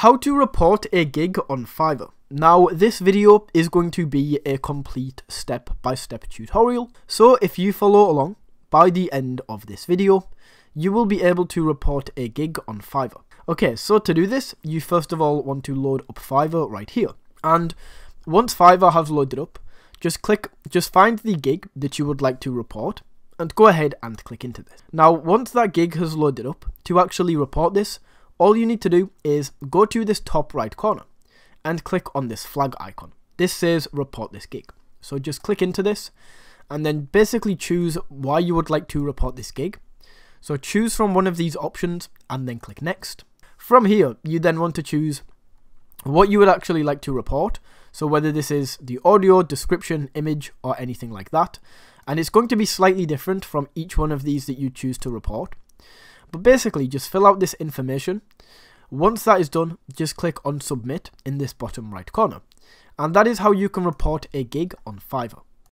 how to report a gig on Fiverr. Now this video is going to be a complete step-by-step -step tutorial, so if you follow along, by the end of this video, you will be able to report a gig on Fiverr. Okay, so to do this, you first of all want to load up Fiverr right here. And once Fiverr has loaded up, just click, just find the gig that you would like to report, and go ahead and click into this. Now, once that gig has loaded up, to actually report this, all you need to do is go to this top right corner and click on this flag icon. This says report this gig. So just click into this and then basically choose why you would like to report this gig. So choose from one of these options and then click next. From here, you then want to choose what you would actually like to report. So whether this is the audio, description, image, or anything like that. And it's going to be slightly different from each one of these that you choose to report. But basically, just fill out this information. Once that is done, just click on submit in this bottom right corner. And that is how you can report a gig on Fiverr.